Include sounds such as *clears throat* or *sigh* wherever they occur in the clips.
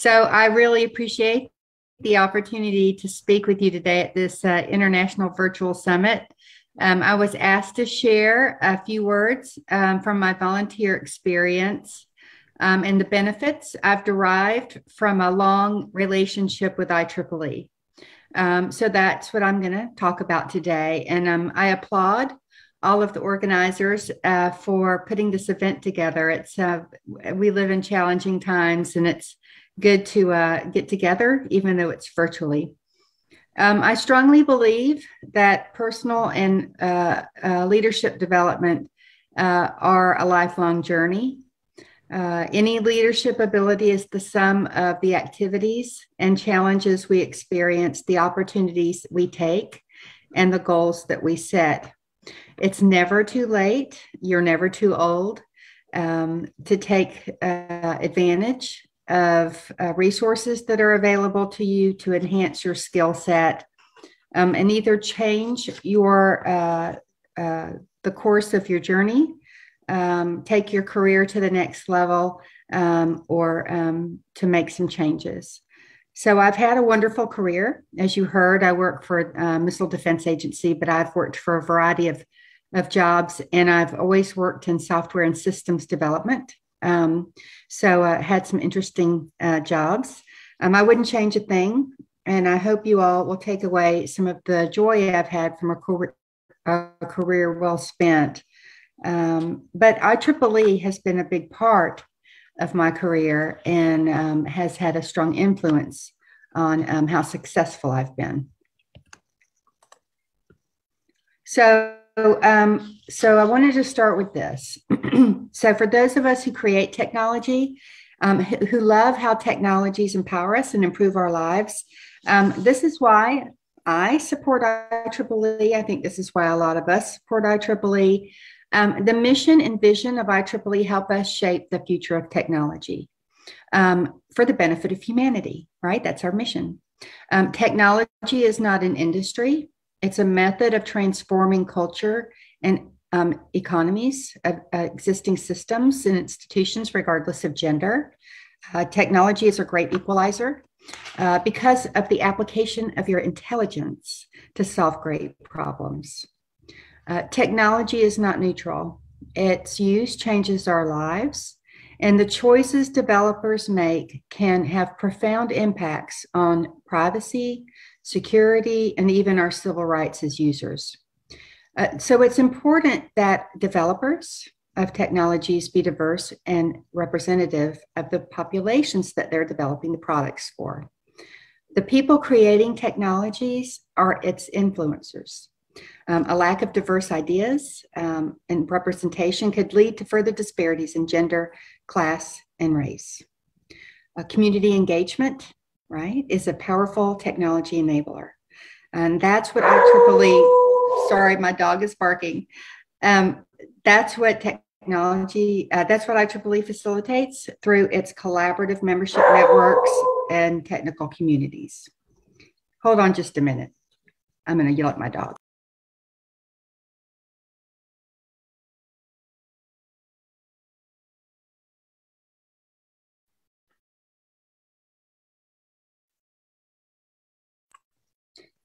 So I really appreciate the opportunity to speak with you today at this uh, International Virtual Summit. Um, I was asked to share a few words um, from my volunteer experience um, and the benefits I've derived from a long relationship with IEEE. Um, so that's what I'm going to talk about today. And um, I applaud all of the organizers uh, for putting this event together. It's uh, we live in challenging times, and it's good to uh, get together, even though it's virtually. Um, I strongly believe that personal and uh, uh, leadership development uh, are a lifelong journey. Uh, any leadership ability is the sum of the activities and challenges we experience, the opportunities we take, and the goals that we set. It's never too late. You're never too old um, to take uh, advantage of uh, resources that are available to you to enhance your skill set um, and either change your uh, uh, the course of your journey, um, take your career to the next level, um, or um, to make some changes. So I've had a wonderful career. As you heard, I work for a Missile Defense Agency, but I've worked for a variety of, of jobs, and I've always worked in software and systems development. Um, so I uh, had some interesting uh, jobs. Um, I wouldn't change a thing. And I hope you all will take away some of the joy I've had from a career, a career well spent. Um, but IEEE has been a big part of my career and um, has had a strong influence on um, how successful I've been. So um, so I wanted to start with this. *clears throat* so for those of us who create technology, um, who, who, love how technologies empower us and improve our lives, um, this is why I support IEEE. I think this is why a lot of us support IEEE. Um, the mission and vision of IEEE help us shape the future of technology um, for the benefit of humanity, right? That's our mission. Um, technology is not an industry. It's a method of transforming culture and um, economies of uh, existing systems and institutions, regardless of gender. Uh, technology is a great equalizer uh, because of the application of your intelligence to solve great problems. Uh, technology is not neutral, its use changes our lives. And the choices developers make can have profound impacts on privacy, security, and even our civil rights as users. Uh, so it's important that developers of technologies be diverse and representative of the populations that they're developing the products for. The people creating technologies are its influencers. Um, a lack of diverse ideas um, and representation could lead to further disparities in gender, class, and race. Community engagement right, is a powerful technology enabler. And that's what IEEE, sorry, my dog is barking. Um, that's what technology, uh, that's what IEEE facilitates through its collaborative membership networks and technical communities. Hold on just a minute. I'm going to yell at my dog.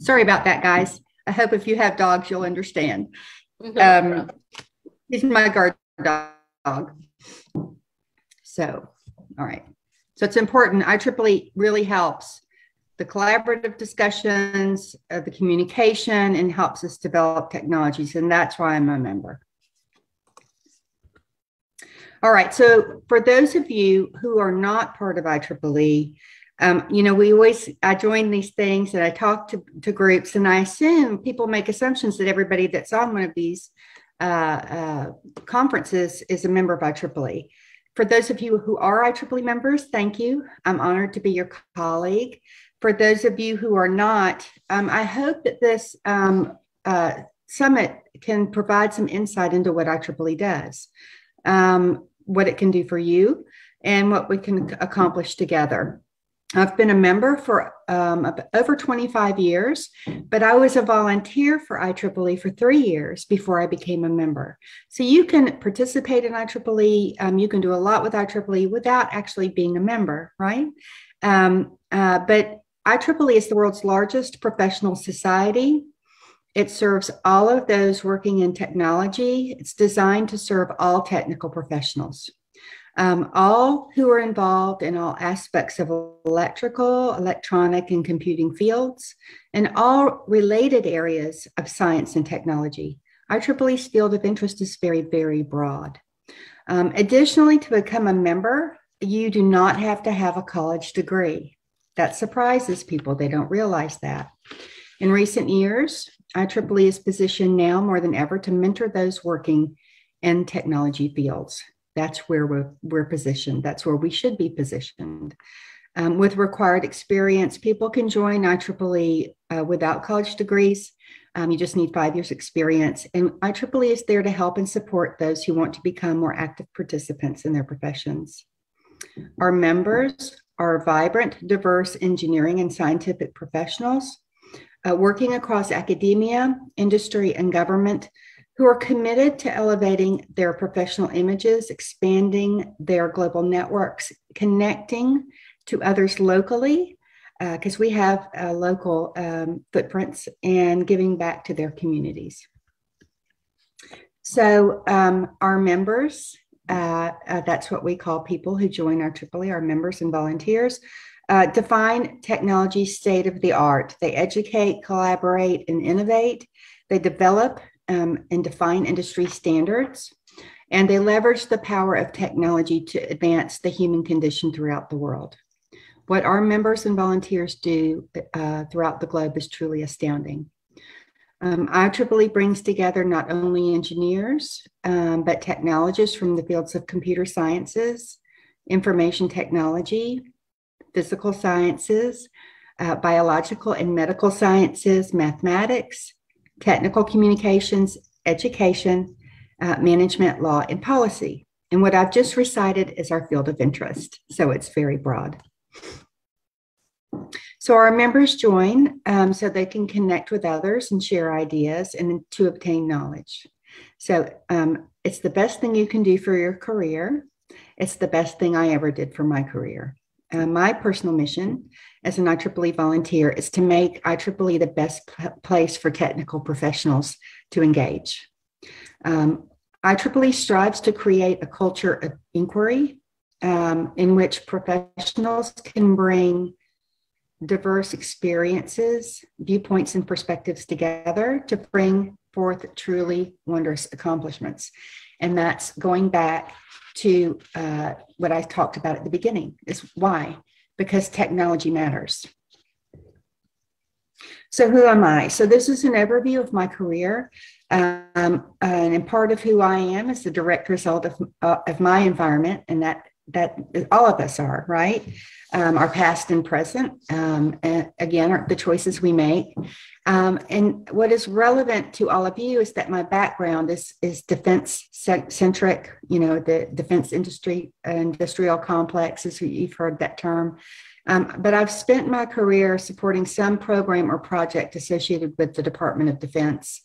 Sorry about that, guys. I hope if you have dogs, you'll understand. Um, he's my guard dog. So, all right. So it's important. IEEE really helps the collaborative discussions, uh, the communication, and helps us develop technologies. And that's why I'm a member. All right. So for those of you who are not part of IEEE, um, you know, we always, I join these things and I talk to, to groups and I assume people make assumptions that everybody that's on one of these uh, uh, conferences is a member of IEEE. For those of you who are IEEE members, thank you. I'm honored to be your colleague. For those of you who are not, um, I hope that this um, uh, summit can provide some insight into what IEEE does, um, what it can do for you, and what we can accomplish together. I've been a member for um, over 25 years, but I was a volunteer for IEEE for three years before I became a member. So you can participate in IEEE. Um, you can do a lot with IEEE without actually being a member, right? Um, uh, but IEEE is the world's largest professional society. It serves all of those working in technology. It's designed to serve all technical professionals. Um, all who are involved in all aspects of electrical, electronic, and computing fields, and all related areas of science and technology. IEEE's field of interest is very, very broad. Um, additionally, to become a member, you do not have to have a college degree. That surprises people, they don't realize that. In recent years, IEEE is positioned now more than ever to mentor those working in technology fields. That's where we're, we're positioned. That's where we should be positioned. Um, with required experience, people can join IEEE uh, without college degrees. Um, you just need five years experience. And IEEE is there to help and support those who want to become more active participants in their professions. Our members are vibrant, diverse engineering and scientific professionals uh, working across academia, industry, and government who are committed to elevating their professional images, expanding their global networks, connecting to others locally, because uh, we have uh, local um, footprints, and giving back to their communities. So, um, our members, uh, uh that's what we call people who join our IEEE, our members and volunteers, uh, define technology state of the art. They educate, collaborate, and innovate. They develop um, and define industry standards. And they leverage the power of technology to advance the human condition throughout the world. What our members and volunteers do uh, throughout the globe is truly astounding. Um, IEEE brings together not only engineers, um, but technologists from the fields of computer sciences, information technology, physical sciences, uh, biological and medical sciences, mathematics, technical communications, education, uh, management, law, and policy. And what I've just recited is our field of interest, so it's very broad. So our members join um, so they can connect with others and share ideas and to obtain knowledge. So um, it's the best thing you can do for your career. It's the best thing I ever did for my career. Uh, my personal mission as an IEEE volunteer is to make IEEE the best p- place for technical professionals to engage. Um, IEEE strives to create a culture of inquiry um, in which professionals can bring diverse experiences, viewpoints, and perspectives together to bring forth truly wondrous accomplishments. And that's going back to uh, what I talked about at the beginning is why? Because technology matters. So, who am I? So, this is an overview of my career. Um, and part of who I am is the direct result of, uh, of my environment, and that that all of us are, right? Um, our past and present. Um, and again, are the choices we make. Um, and what is relevant to all of you is that my background is is defense centric. You know, the defense industry, industrial complex, as you've heard that term. Um, but I've spent my career supporting some program or project associated with the Department of Defense.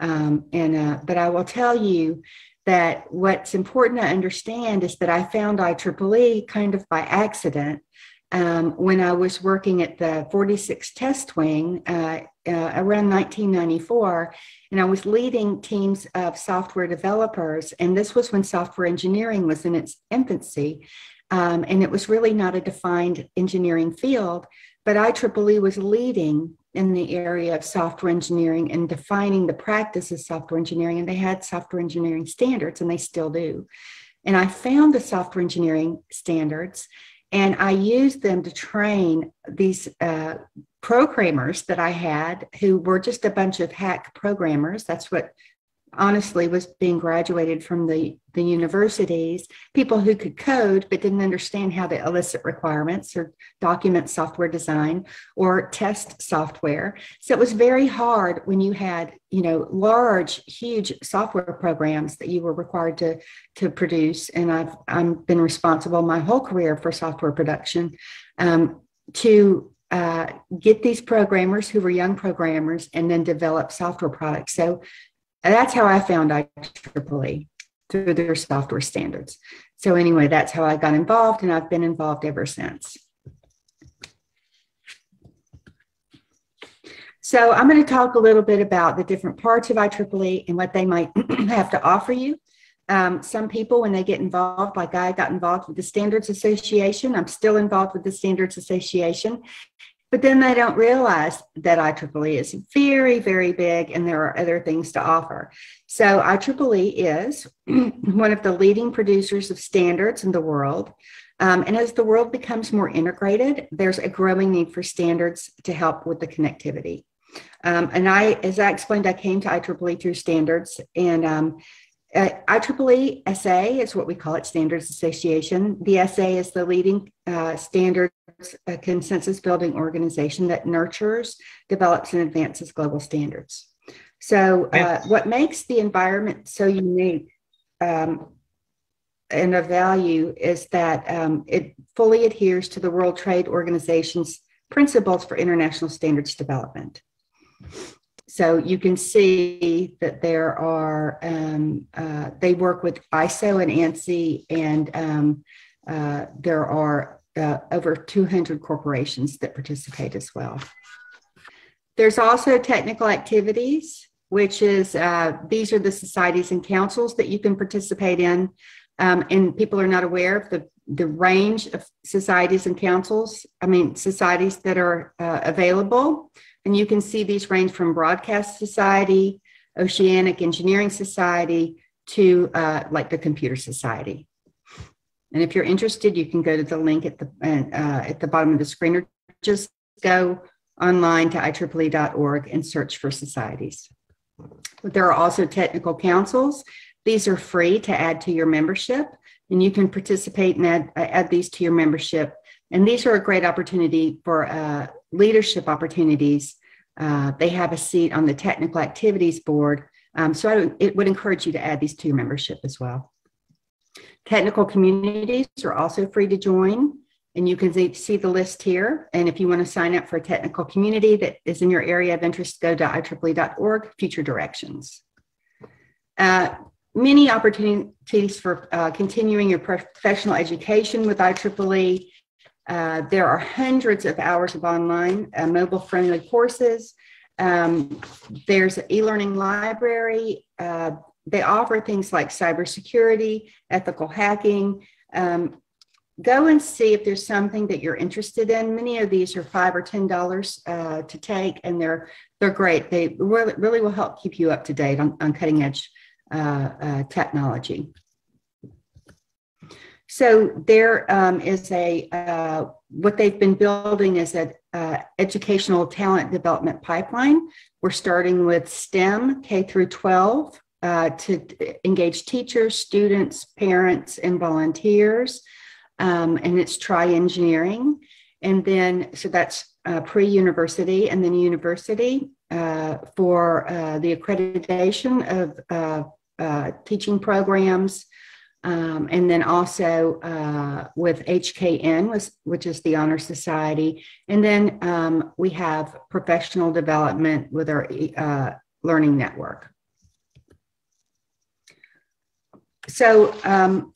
Um, and uh, but I will tell you that what's important to understand is that I found IEEE kind of by accident um, when I was working at the 46 Test Wing uh, uh, around 1994, and I was leading teams of software developers. And this was when software engineering was in its infancy. Um, and it was really not a defined engineering field, but IEEE was leading in the area of software engineering and defining the practice of software engineering. And they had software engineering standards, and they still do. And I found the software engineering standards and I used them to train these uh, programmers that I had who were just a bunch of hack programmers. That's what honestly was being graduated from the, the universities, people who could code but didn't understand how to elicit requirements or document software design or test software. So it was very hard when you had, you know, large, huge software programs that you were required to, to produce. And I've I've been responsible my whole career for software production um, to uh, get these programmers who were young programmers and then develop software products. So that's how I found IEEE through their software standards. So, anyway, that's how I got involved, and I've been involved ever since. So, I'm going to talk a little bit about the different parts of IEEE and what they might *clears throat* have to offer you um, some people, when they get involved, like I got involved with the Standards Association, I'm still involved with the Standards Association, but then they don't realize that IEEE is very, very big and there are other things to offer. So IEEE is *clears throat* one of the leading producers of standards in the world. Um, and as the world becomes more integrated, there's a growing need for standards to help with the connectivity. Um, and I, as I explained, I came to IEEE through standards, and um, uh, IEEE SA is what we call it, Standards Association. The SA is the leading uh, standards uh, consensus building organization that nurtures, develops, and advances global standards. So, uh, what makes the environment so unique um, and of value is that um, it fully adheres to the World Trade Organization's principles for international standards development. So you can see that there are, um, uh, they work with ISO and ANSI, and um, uh, there are uh, over 200 corporations that participate as well. There's also technical activities, which is uh, these are the societies and councils that you can participate in. Um, and people are not aware of the, the range of societies and councils, I mean, societies that are uh, available. And you can see these range from Broadcast Society, Oceanic Engineering Society, to uh, like the Computer Society. And if you're interested, you can go to the link at the uh, at the bottom of the screen, or just go online to IEEE.org and search for societies. But there are also technical councils. These are free to add to your membership, and you can participate and add, add these to your membership. And these are a great opportunity for uh, leadership opportunities. Uh, they have a seat on the technical activities board. Um, so I, it would encourage you to add these to your membership as well. Technical communities are also free to join. And you can see the list here. And if you want to sign up for a technical community that is in your area of interest, go to IEEE.org, future directions. Uh, many opportunities for uh, continuing your professional education with IEEE. Uh, there are hundreds of hours of online uh, mobile friendly courses. Um, there's an e-learning library. Uh, they offer things like cybersecurity, ethical hacking. Um, go and see if there's something that you're interested in. Many of these are five or ten dollars uh, to take, and they're they're great. They really, really will help keep you up to date on, on cutting edge uh, technology. So there um, is a uh, what they've been building is an uh, educational talent development pipeline. We're starting with STEM K through 12 uh, to engage teachers, students, parents, and volunteers, um, and it's TryEngineering, and then so that's uh, pre-university and then university uh, for uh, the accreditation of teaching programs um, and then also uh, with HKN, which is the Honor Society. And then um, we have professional development with our uh, learning network. So um,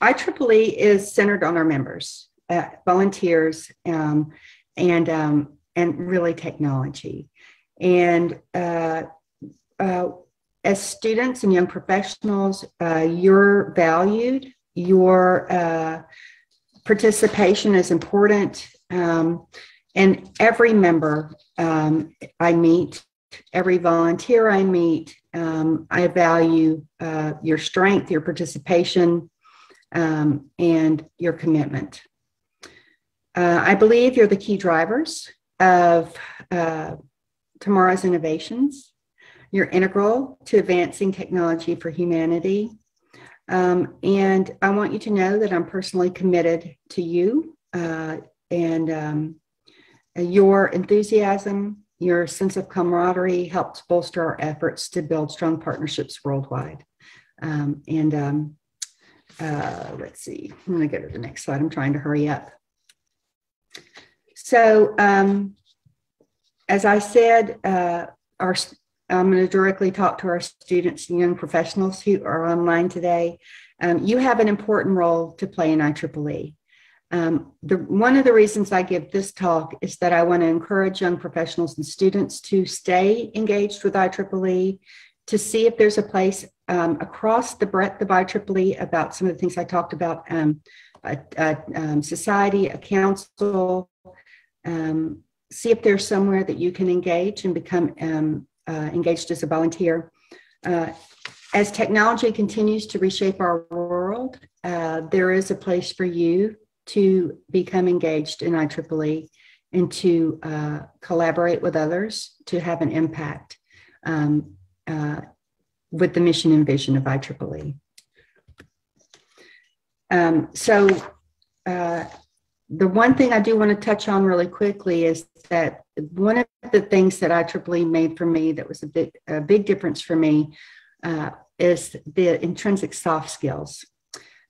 IEEE is centered on our members, uh, volunteers, um, and, um, and really technology. And uh, uh, as students and young professionals, uh, you're valued, your uh, participation is important. Um, and every member um, I meet, every volunteer I meet, um, I value uh, your strength, your participation, um, and your commitment. Uh, I believe you're the key drivers of uh, tomorrow's innovations. You're integral to advancing technology for humanity. Um, and I want you to know that I'm personally committed to you uh, and um, your enthusiasm, your sense of camaraderie helps bolster our efforts to build strong partnerships worldwide. Um, and um, uh, let's see, I'm going to go to the next slide. I'm trying to hurry up. So, um, as I said, uh, our I'm going to directly talk to our students and young professionals who are online today. Um, you have an important role to play in IEEE. Um, the, one of the reasons I give this talk is that I want to encourage young professionals and students to stay engaged with IEEE, to see if there's a place um, across the breadth of IEEE about some of the things I talked about, um, a, a um, society, a council, um, see if there's somewhere that you can engage and become um, uh, engaged as a volunteer. Uh, as technology continues to reshape our world, uh, there is a place for you to become engaged in IEEE and to uh, collaborate with others to have an impact um, with the mission and vision of IEEE. Um, so the one thing I do want to touch on really quickly is that one of the things that IEEE made for me that was a big, a big difference for me uh, is the intrinsic soft skills.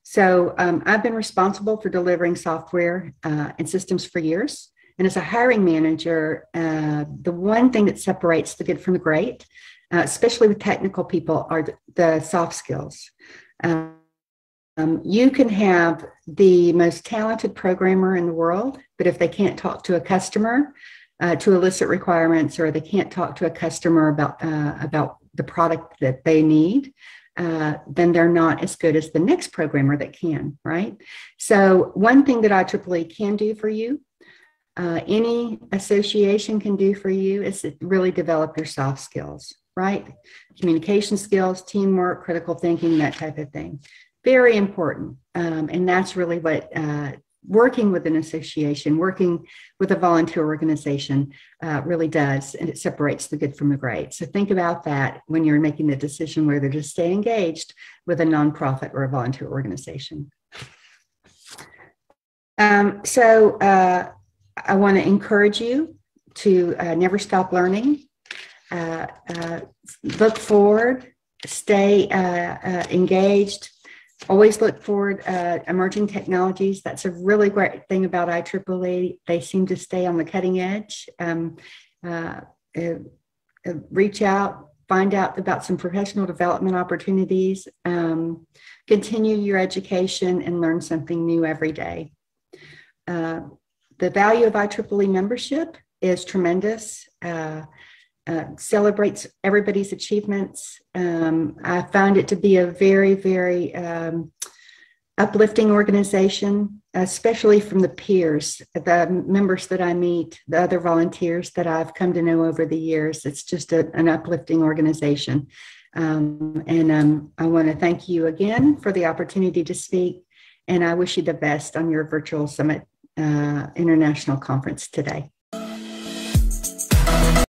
So um, I've been responsible for delivering software uh, and systems for years. And as a hiring manager, uh, the one thing that separates the good from the great, uh, especially with technical people, are the soft skills. Um, you can have the most talented programmer in the world, but if they can't talk to a customer uh, to elicit requirements, or they can't talk to a customer about uh, about the product that they need, uh, then they're not as good as the next programmer that can, right? So, one thing that IEEE can do for you, uh, any association can do for you, is really develop your soft skills, right? Communication skills, teamwork, critical thinking, that type of thing. Very important. Um, and that's really what uh, working with an association, working with a volunteer organization uh, really does, and it separates the good from the great. So think about that when you're making the decision whether to stay engaged with a nonprofit or a volunteer organization. Um, so uh, I want to encourage you to uh, never stop learning, uh, uh, look forward, stay uh, engaged, always look forward uh, emerging technologies. That's a really great thing about IEEE. They seem to stay on the cutting edge. Um, uh, uh, uh, reach out, find out about some professional development opportunities, um, continue your education, and learn something new every day. Uh, the value of IEEE membership is tremendous. Uh, celebrates everybody's achievements. Um, I found it to be a very, very um, uplifting organization, especially from the peers, the members that I meet, the other volunteers that I've come to know over the years. It's just a, an uplifting organization. Um, and um, I want to thank you again for the opportunity to speak. And I wish you the best on your virtual summit uh, international conference today.